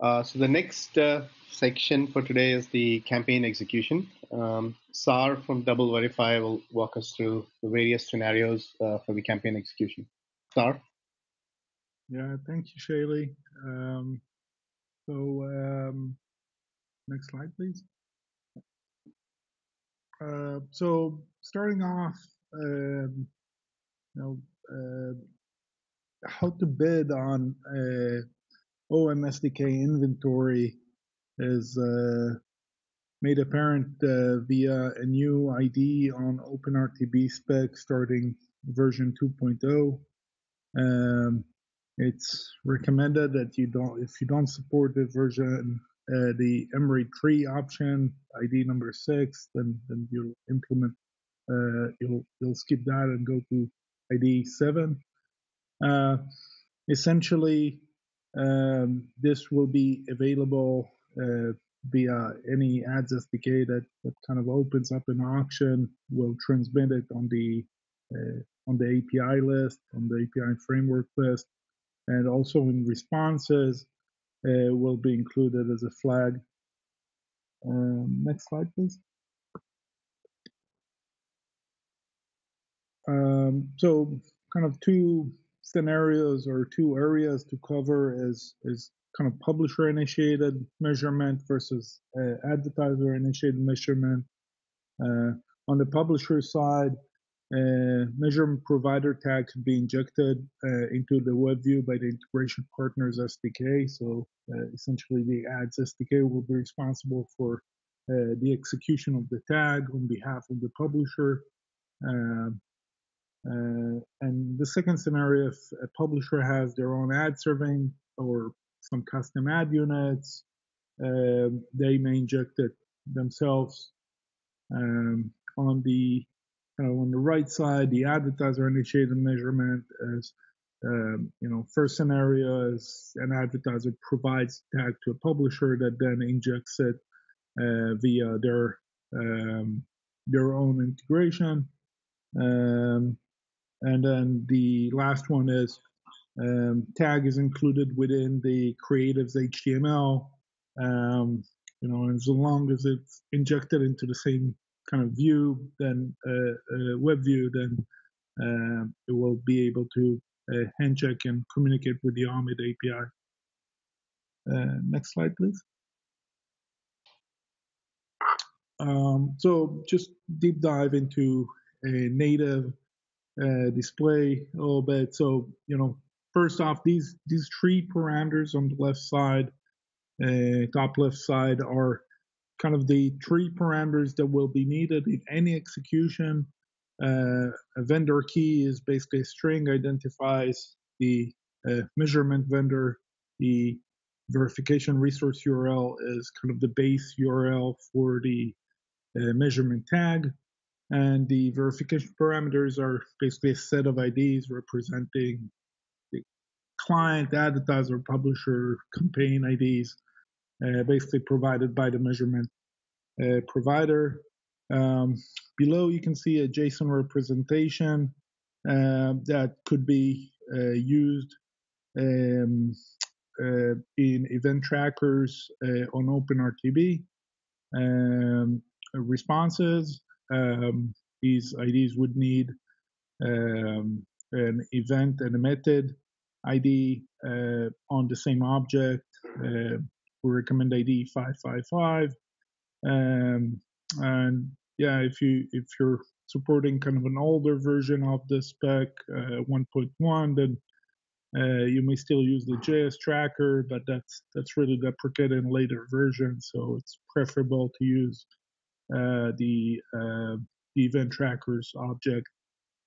Uh, so the next uh, section for today is the campaign execution. Um, SAR from DoubleVerify will walk us through the various scenarios uh, for the campaign execution. SAR? Yeah, thank you, Shaylee. Um, so um, next slide, please. Uh, so starting off, um, you know, uh, how to bid on uh, OM SDK inventory is uh, made apparent uh, via a new ID on OpenRTB spec starting version 2.0. Um, it's recommended that you don't, if you don't support the version, uh, the MRAID tree option, ID number six, then then you'll implement, uh, you'll you'll skip that and go to ID seven. Uh, essentially, um, this will be available uh, via any ads SDK that, that kind of opens up an auction. We'll transmit it on the uh, on the API list, on the API framework list, and also in responses uh, will be included as a flag. Um, next slide, please. Um, so, kind of two scenarios or two areas to cover is is kind of publisher initiated measurement versus uh, advertiser initiated measurement. Uh, on the publisher side, uh, measurement provider tag can be injected uh, into the web view by the integration partners SDK. So uh, essentially, the ads SDK will be responsible for uh, the execution of the tag on behalf of the publisher. Um, uh, and the second scenario, if a publisher has their own ad serving or some custom ad units, uh, they may inject it themselves. Um, on the on the right side, the advertiser initiated measurement is, um, you know, first scenario is an advertiser provides tag to a publisher that then injects it uh, via their um, their own integration. Um, and then the last one is um, tag is included within the creatives HTML. Um, you know, as long as it's injected into the same kind of view, then uh, uh, web view, then uh, it will be able to uh, hand check and communicate with the Omid API. Uh, next slide, please. Um, so just deep dive into a native uh, display a little bit. So, you know, first off, these these tree parameters on the left side, uh, top left side, are kind of the tree parameters that will be needed in any execution. Uh, a vendor key is basically a string identifies the uh, measurement vendor. The verification resource URL is kind of the base URL for the uh, measurement tag. And the verification parameters are basically a set of IDs representing the client, advertiser, publisher, campaign IDs, uh, basically provided by the measurement uh, provider. Um, below, you can see a JSON representation uh, that could be uh, used um, uh, in event trackers uh, on OpenRTB. Um, responses um, these IDs would need um, an event and a method ID uh, on the same object. Uh, we recommend ID 555. Um, and yeah, if you if you're supporting kind of an older version of the spec uh, 1.1, then uh, you may still use the JS tracker, but that's that's really deprecated in later versions. So it's preferable to use the, uh, the event trackers object,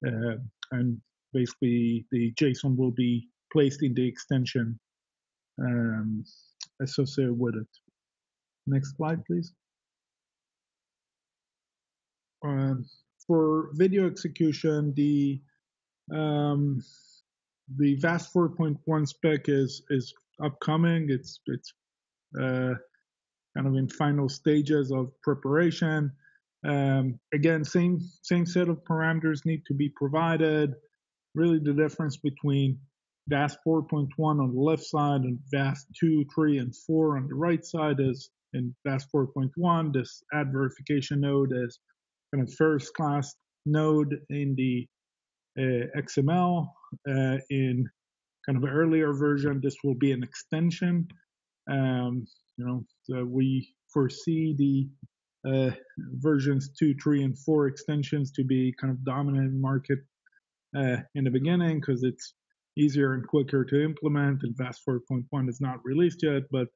uh, and basically the JSON will be placed in the extension um, associated with it. Next slide, please. Um, for video execution, the um, the VAST 4.1 spec is is upcoming. It's it's uh, kind of in final stages of preparation. Um, again, same same set of parameters need to be provided. Really, the difference between VAST 4.1 on the left side and VAST 2, 3, and 4 on the right side is in VAST 4.1. This ad verification node is kind of first class node in the uh, XML. Uh, in kind of earlier version, this will be an extension. Um, you know, we foresee the uh, versions two, three, and four extensions to be kind of dominant in market uh, in the beginning because it's easier and quicker to implement. And VAST 4.1 is not released yet, but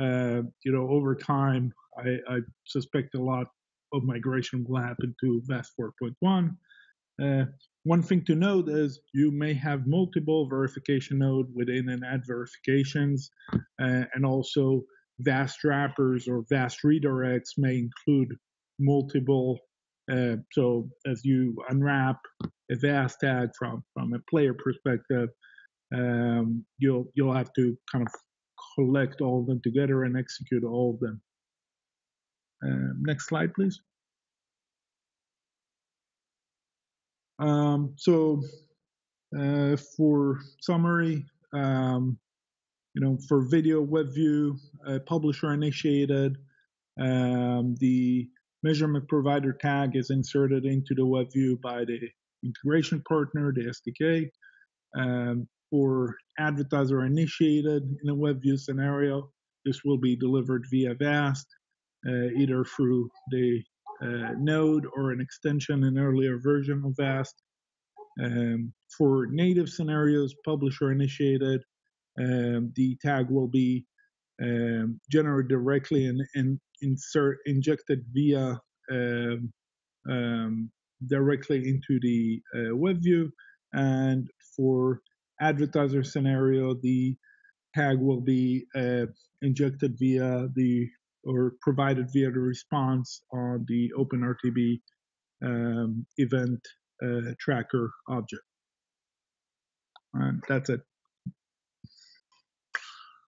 uh, you know, over time, I, I, suspect a lot of migration will happen to VAST 4.1. Uh, one thing to note is you may have multiple verification node within an ad verifications, uh, and also VAST wrappers or VAST redirects may include multiple. Uh, so as you unwrap a VAST tag from from a player perspective, um, you'll you'll have to kind of collect all of them together and execute all of them. Uh, next slide, please. Um, so uh, for summary, um, you know, for video WebView, uh, publisher initiated, um, the measurement provider tag is inserted into the WebView by the integration partner, the SDK. Um, for advertiser initiated in a WebView scenario, this will be delivered via VAST, uh, either through the uh, node or an extension, an earlier version of VAST. Um, for native scenarios, publisher initiated, um, the tag will be um, generated directly and, and, insert injected via um, um, directly into the uh, web view. And for advertiser scenario, the tag will be uh, injected via the or provided via the response on the OpenRTB um, event uh, tracker object. And that's it.